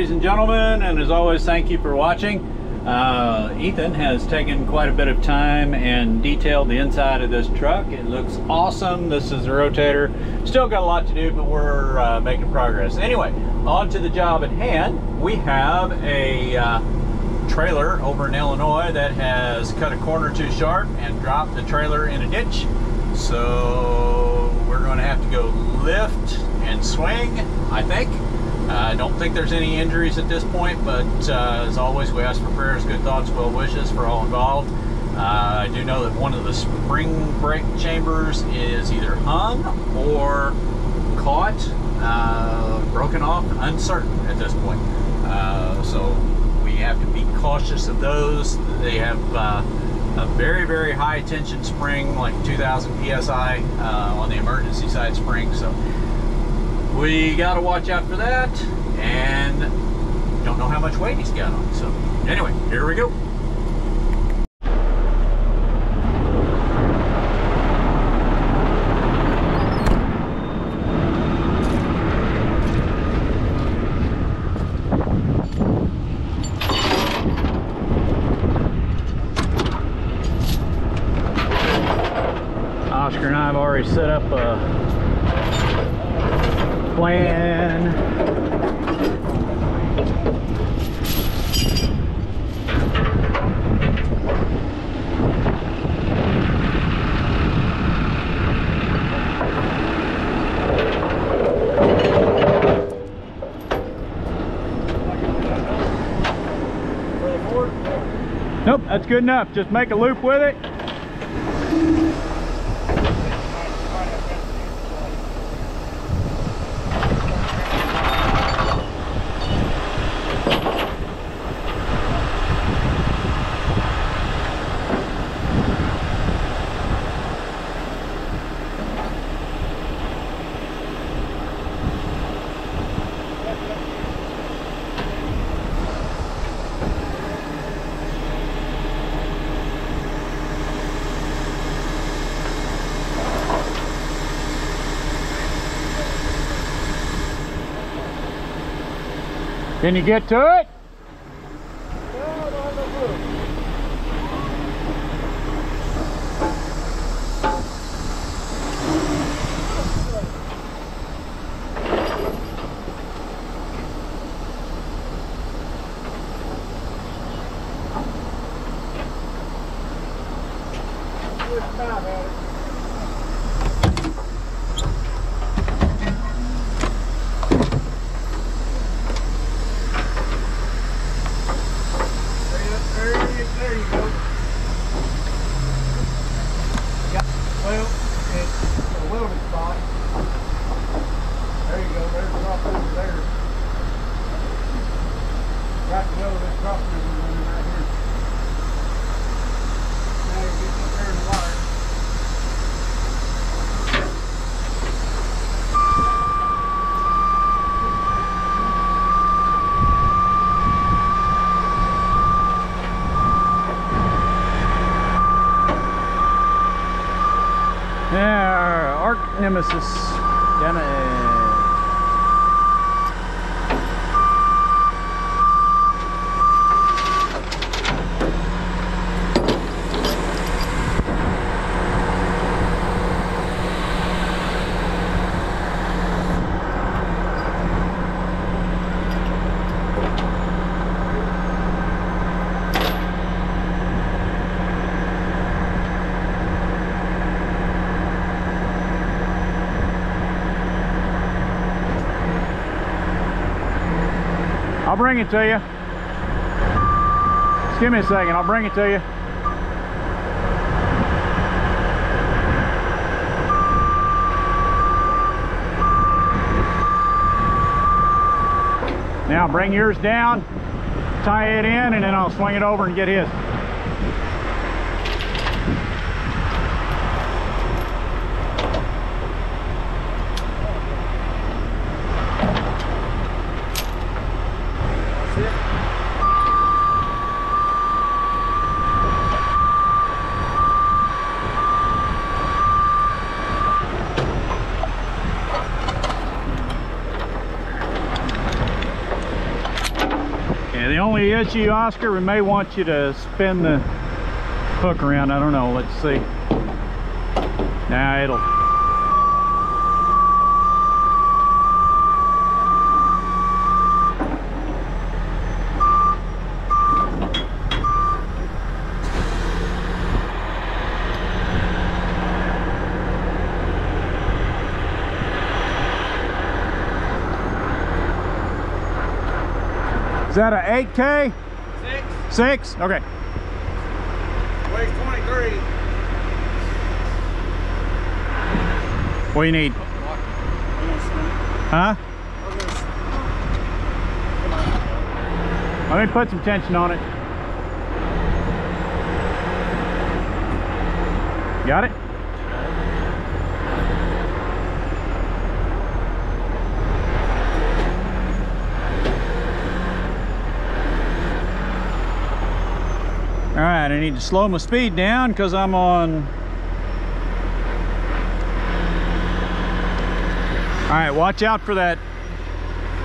ladies and gentlemen, and as always, thank you for watching. Uh, Ethan has taken quite a bit of time and detailed the inside of this truck. It looks awesome. This is a rotator. Still got a lot to do, but we're uh, making progress. Anyway, on to the job at hand. We have a uh, trailer over in Illinois that has cut a corner too sharp and dropped the trailer in a ditch. So we're going to have to go lift and swing, I think. I uh, don't think there's any injuries at this point, but uh, as always, we ask for prayers, good thoughts, well wishes for all involved. Uh, I do know that one of the spring brake chambers is either hung or caught, uh, broken off, uncertain at this point. Uh, so we have to be cautious of those. They have uh, a very, very high tension spring, like 2000 PSI on the emergency side spring. So we got to watch out for that and don't know how much weight he's got on so anyway here we go. Oscar and I have already set up a plan. Nope, that's good enough. Just make a loop with it. Can you get to it? nemesis. Damn it. I'll bring it to you. Just give me a second, I'll bring it to you. Now bring yours down, tie it in, and then I'll swing it over and get his. You, Oscar, we may want you to spin the hook around. I don't know. Let's see. Now it'll. Is that a 8K? Six, Six? Okay. weighs 23. What do you need? Huh? Let me put some tension on it. Got it? I need to slow my speed down because I'm on All right, watch out for that.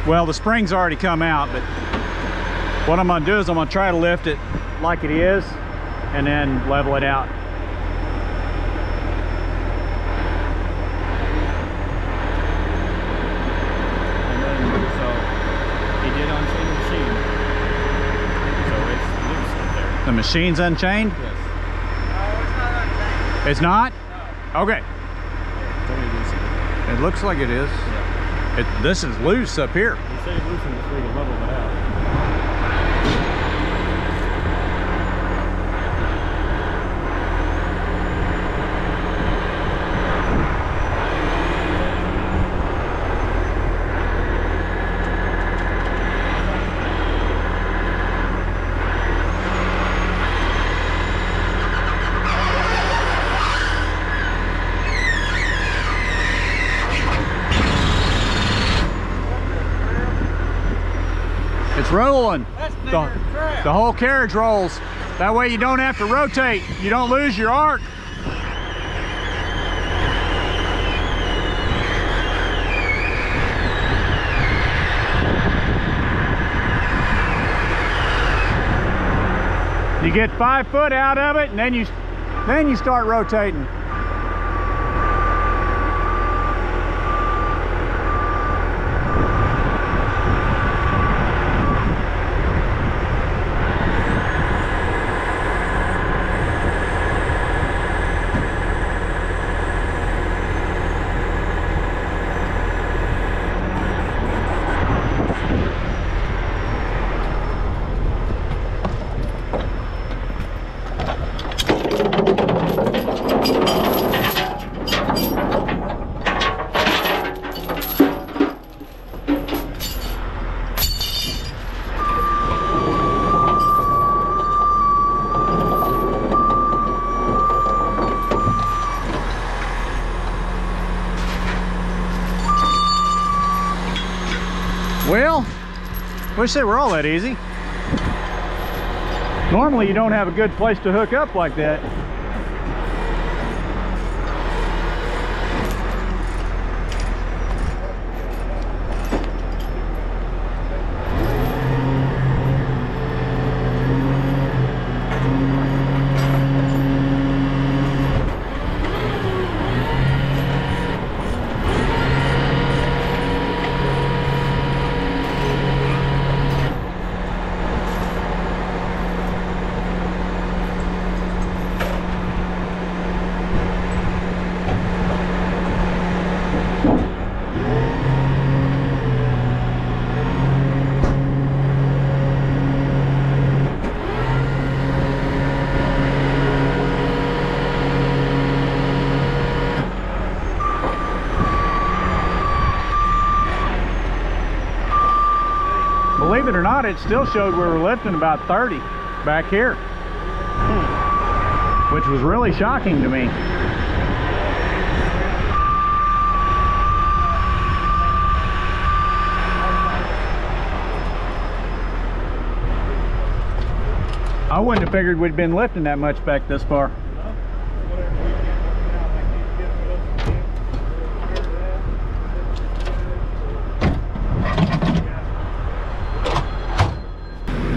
Well, the spring's already come out, but what I'm gonna do is I'm gonna try to lift it like it is and then level it out. And then, so he did unchain the machine. So it's loose up there. The machine's unchained? Yes. No, it's not unchained. It's not? Okay. Only loose. It looks like it is. Yeah. It, this is loose up here. He said he loosened it so we can level it out. It's rolling. That's The, the whole carriage rolls. That way you don't have to rotate. You don't lose your arc. You get five foot out of it and then you then you start rotating. Well, wish they were all that easy. Normally you don't have a good place to hook up like that. Believe it or not, it still showed we were lifting about 30 back here, which was really shocking to me. I wouldn't have figured we'd been lifting that much back this far.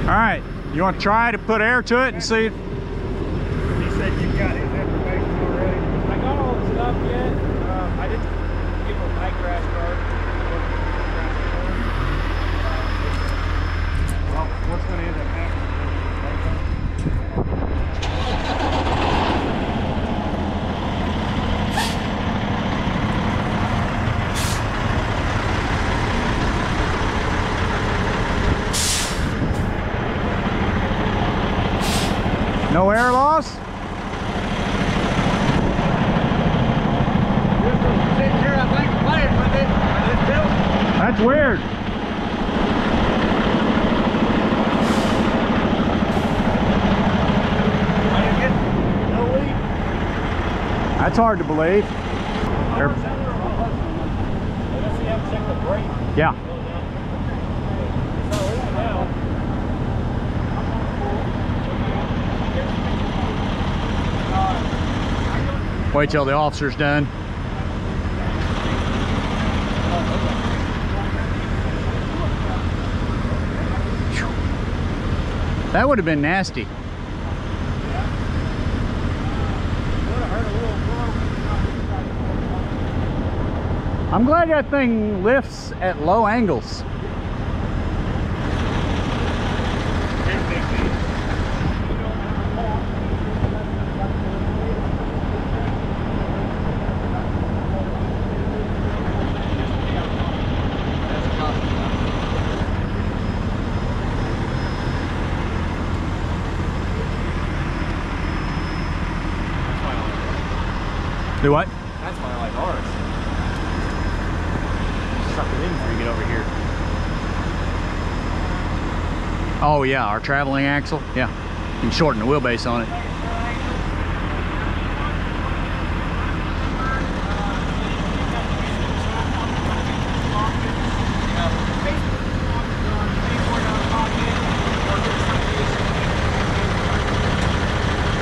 All right, you want to try to put air to it and see? He said you got his information already. I got all the stuff yet. Uh, I didn't give him my grass card. Well, what's going to end up happening? No air loss? Sitting here, I think, playing with it. I just built. That's weird. I didn't get no leak. That's hard to believe. Air- Let's see, have to check the brake. yeah. Wait till the officer's done. That would have been nasty. I'm glad that thing lifts at low angles. Do what? That's why I like ours. Suck it in before you get over here. Oh yeah, our traveling axle. Yeah, you can shorten the wheelbase on it.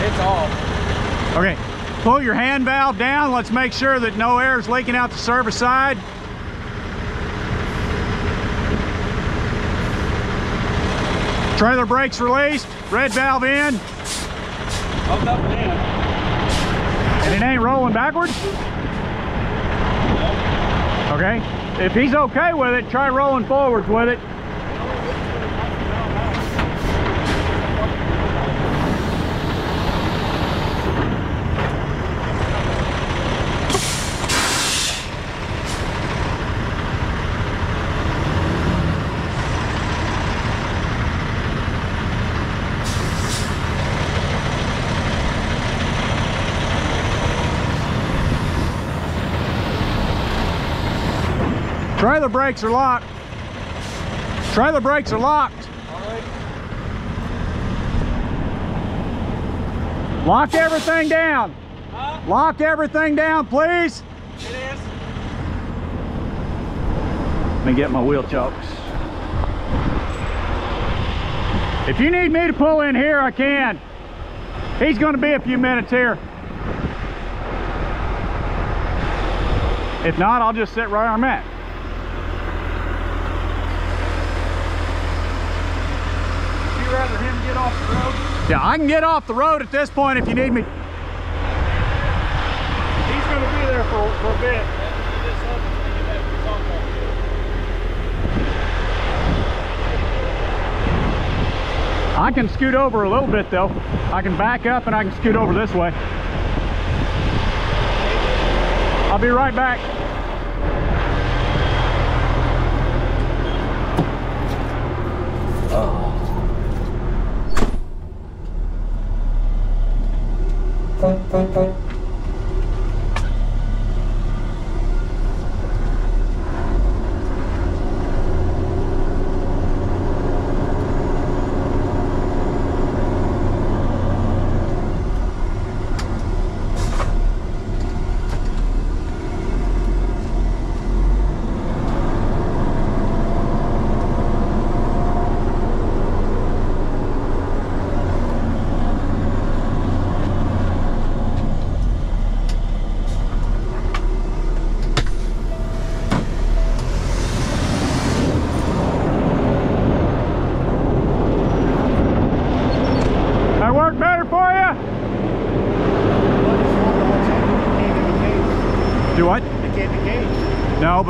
It's off. Okay, pull your hand valve down. Let's make sure that no air is leaking out the service side. Trailer brakes released, red valve in, Up, up, in. and it ain't rolling backwards. Okay, if he's okay with it, try rolling forwards with it. Trailer brakes are locked. Trailer brakes are locked. Lock everything down. Huh? Lock everything down, please. It is. Let me get my wheel chokes. If you need me to pull in here, I can. He's going to be a few minutes here. If not, I'll just sit right where I'm at. Would you rather him get off the road? Yeah, I can get off the road at this point if you need me. He's going to be there for, for a bit. I can scoot over a little bit though. I can back up and I can scoot over this way. I'll be right back.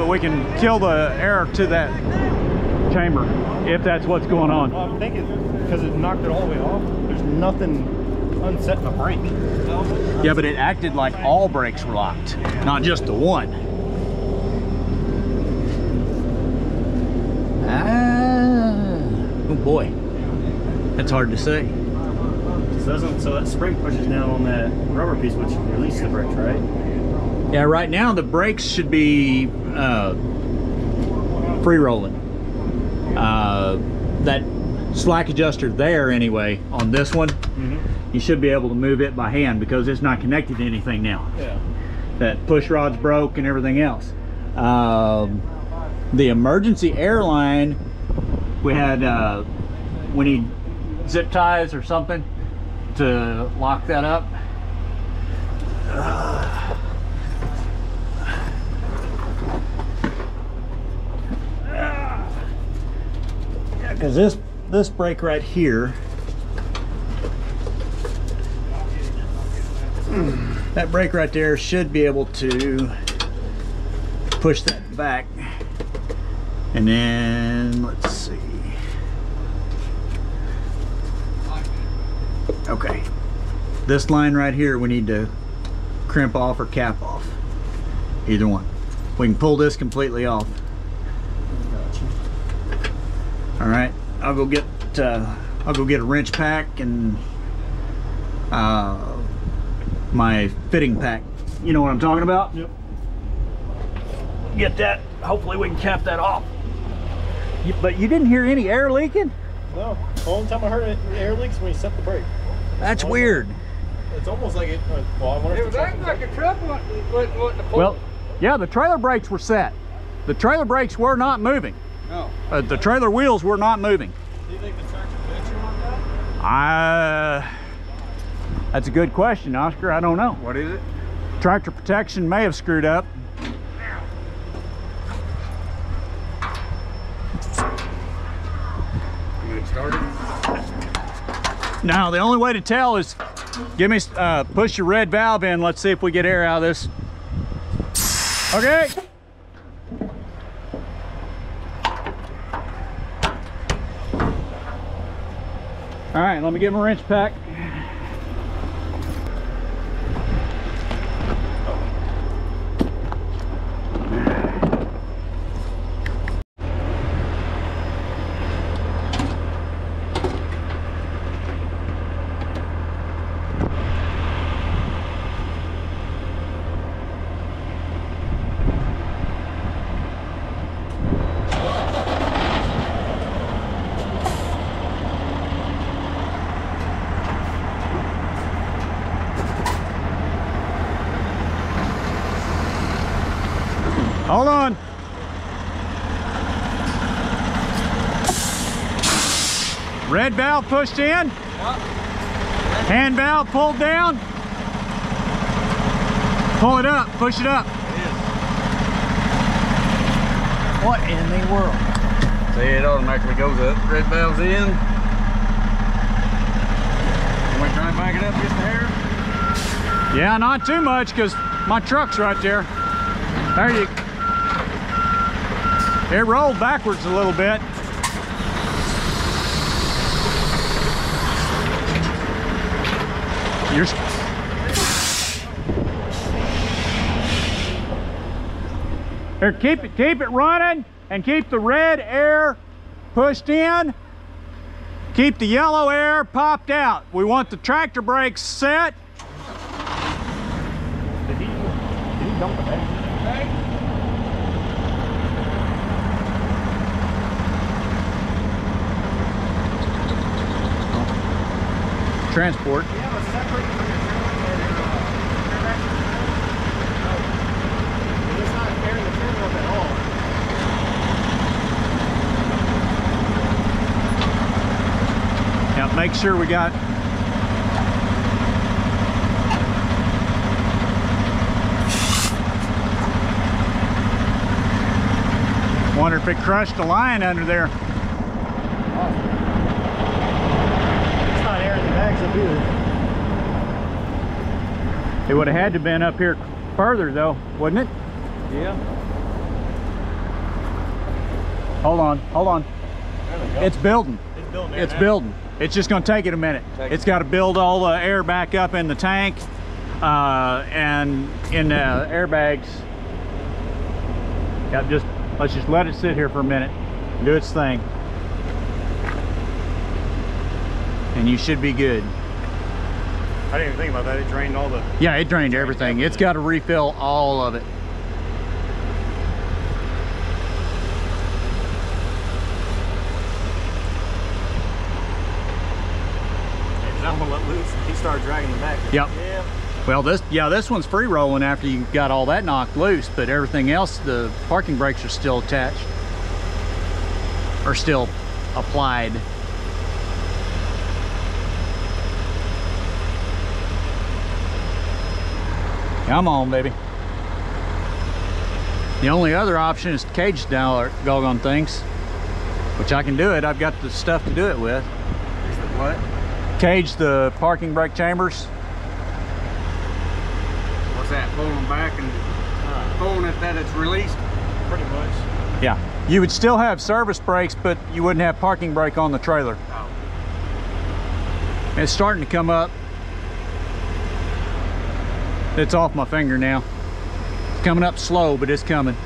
But we can kill the air to that chamber if that's what's going on. Well, I'm thinking because it knocked it all the way off. There's nothing unset in the brake. Yeah, but it acted like all brakes were locked, not just the one. Ah, oh boy, that's hard to say. So, so that spring pushes down on that rubber piece, which releases the brakes, right? Yeah, right now the brakes should be uh, free rolling. Uh, that slack adjuster there anyway on this one, you should be able to move it by hand because it's not connected to anything now. Yeah. that push rod's broke and everything else. Um, the emergency airline, we had, uh, we need zip ties or something to lock that up. Yeah, because this this brake right here that brake right there should be able to push that back. And then let's see. Okay. This line right here we need to crimp off or cap off. Either one. We can pull this completely off all right I'll go get uh, I'll go get a wrench pack and uh, my fitting pack. You know what I'm talking about? Yep. Get that. Hopefully we can cap that off. You- but you didn't hear any air leaking? No. The only time I heard it, air leaks when you set the brake. That's weird. It's almost like it. Uh, well, I wonder It was acting like a truck wasn't, wasn't wanting to pull. Well, yeah, the trailer brakes were set. The trailer brakes were not moving. No. Uh, the trailer wheels were not moving. Do you think the tractor fixture on that? I. That's a good question, Oscar. I don't know. What is it? Tractor protection may have screwed up. Now, the only way to tell is give me, uh, push your red valve in. Let's see if we get air out of this. Okay. All right, let me get my wrench pack. Hold on. Red valve pushed in. Hand valve pulled down. Pull it up, push it up. What in the world? See, it automatically goes up. Red valve's in. Can we try and back it up just a hair? Yeah, not too much because my truck's right there. There you It rolled backwards a little bit. You're Here, keep it keep it running and keep the red air pushed in. Keep the yellow air popped out. We want the tractor brakes set. Did he? Did he dump the bag? Transport. Do you have a separate for your trailer or your uh, No. It's not airing the trailer up at all. Yeah, make sure we got Wonder if it crushed a line under there. It's not airing the bag brakes up here. It would have had to been up here further though, wouldn't it? Yeah. Hold on, hold on. There we go. It's building. it's building. It's now. building. It's just gonna take it a minute. Take It's it. got to build all the air back up in the tank uh, and in the airbags. Yep, just let's just let it sit here for a minute, do its thing, and you should be good. I didn't even think about that. It drained all the. Yeah, it drained everything. It's got to refill all of it. It's not gonna let loose. He started dragging the back. Yep. Yeah. Well, this yeah, this one's free rolling after you got all that knocked loose, but everything else, the parking brakes are still attached, are still applied. Come on, baby. The only other option is to cage down doggone things, which I can do it. I've got the stuff to do it with. Is the what? Cage the parking brake chambers. What's that? Pulling them back and Uh, pulling it that it's released? pretty much. Yeah. You would still have service brakes, but you wouldn't have parking brake on the trailer. Oh. It's starting to come up. It's off my finger now. It's coming up slow, but it's coming.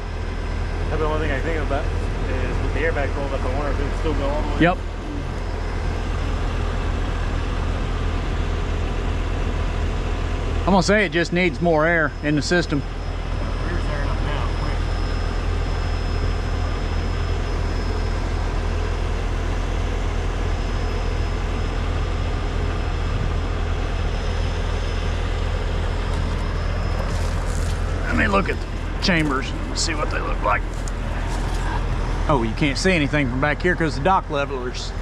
That's the only thing I think about is with the airbag rolled up. I wonder if it would still go all the way. Yep. I'm gonna say it just needs more air in the system. Look at the chambers and see what they look like. Oh, you can't see anything from back here because the dock levelers.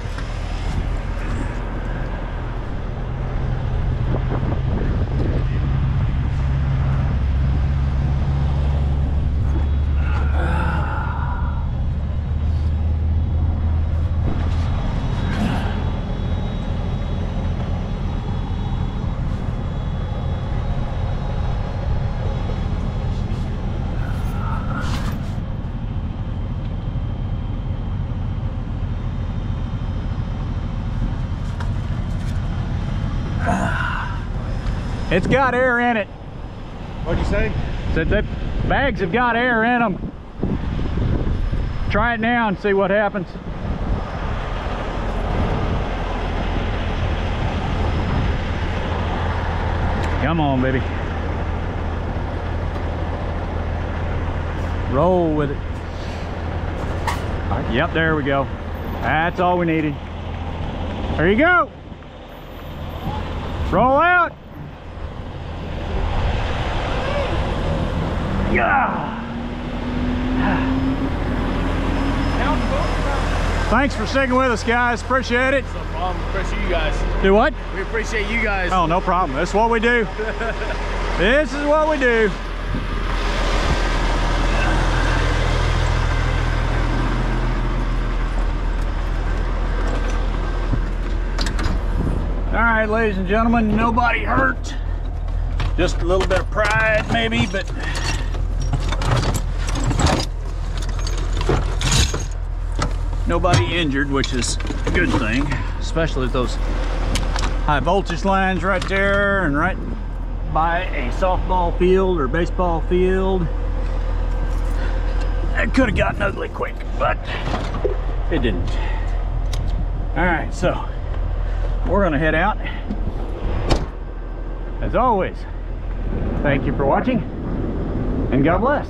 It's got air in it. What'd you say? Said the bags have got air in them. Try it now and see what happens. Come on, baby. Roll with it. Right, yep, there we go. That's all we needed. There you go. Roll out. Yeah. Thanks for sticking with us, guys. Appreciate it. No problem. Appreciate you guys. Do what? We appreciate you guys. Oh, no problem. That's what we do. this is what we do. All right, ladies and gentlemen, nobody hurt. Just a little bit of pride, maybe, but nobody injured, which is a good thing, especially with those high voltage lines right there and right by a softball field or baseball field. That could have gotten ugly quick, but it didn't. All right, so we're gonna head out. As always, thank you for watching and God bless.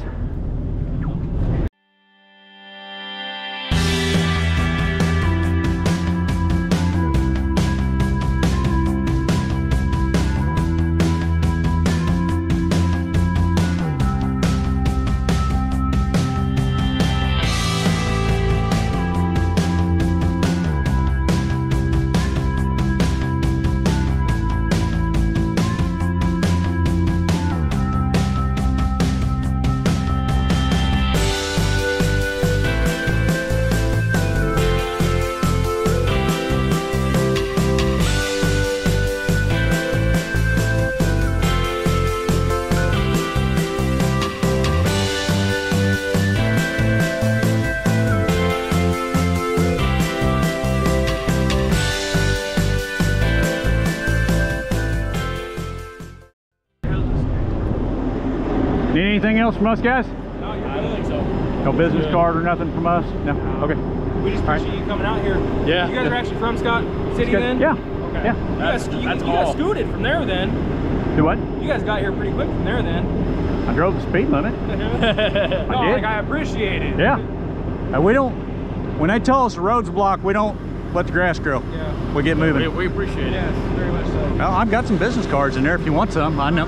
Anything else from us guys? No, I don't think so. No business Good. card or nothing from us? No? Okay. We just All right. appreciate you coming out here. Yeah. You guys are actually from Scott City then? Yeah. Okay. Yeah. You guys, you, That's you guys scooted from there then. Do what? You guys got here pretty quick from there then. I drove the speed limit. no, did. like I appreciate it. Yeah. Uh, we don't, when they tell us the road's blocked, we don't let the grass grow. Yeah. We get moving. We, we appreciate it. Yes, very much so. Well, I've got some business cards in there if you want some. I know,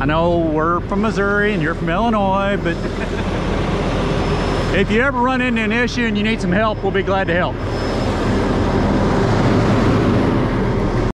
I know we're from Missouri and you're from Illinois, but if you ever run into an issue and you need some help, we'll be glad to help.